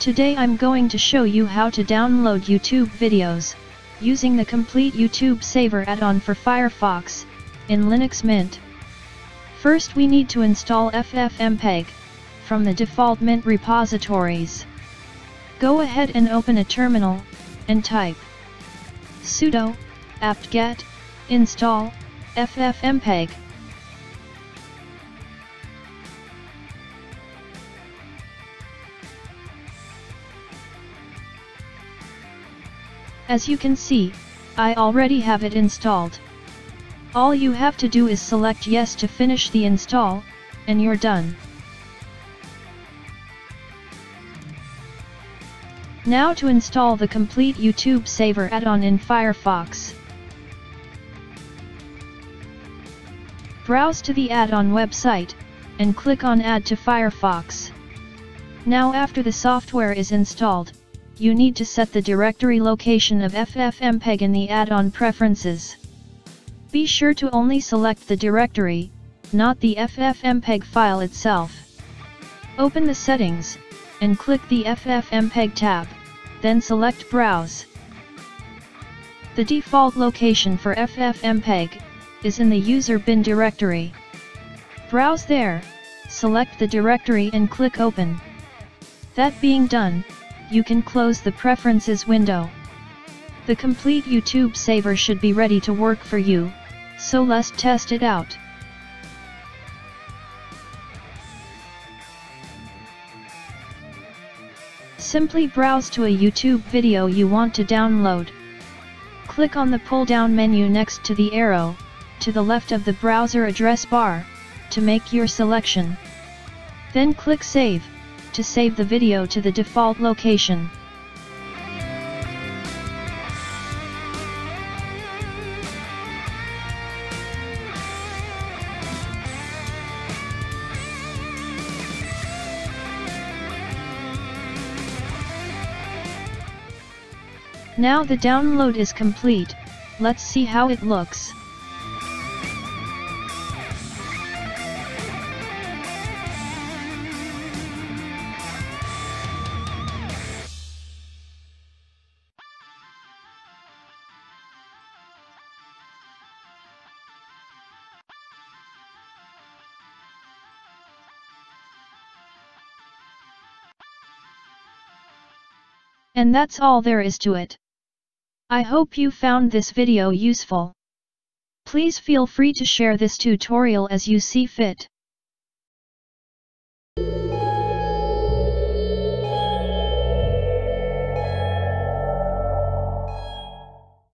Today I'm going to show you how to download YouTube videos, using the complete YouTube Saver add-on for Firefox, in Linux Mint. First we need to install FFmpeg, from the default Mint repositories. Go ahead and open a terminal, and type sudo apt-get install ffmpeg. As you can see, I already have it installed. All you have to do is select yes to finish the install, and you're done. Now to install the complete YouTube Saver add-on in Firefox. Browse to the add-on website, and click on Add to Firefox. Now after the software is installed, you need to set the directory location of FFmpeg in the add-on preferences. Be sure to only select the directory, not the FFmpeg file itself. Open the settings, and click the FFmpeg tab, then select Browse. The default location for FFmpeg, is in the user bin directory. Browse there, select the directory and click Open. That being done, you can close the Preferences window. The complete YouTube saver should be ready to work for you, so let's test it out. Simply browse to a YouTube video you want to download. Click on the pull-down menu next to the arrow, to the left of the browser address bar, to make your selection. Then click Save to save the video to the default location. Now the download is complete, let's see how it looks. And that's all there is to it. I hope you found this video useful. Please feel free to share this tutorial as you see fit.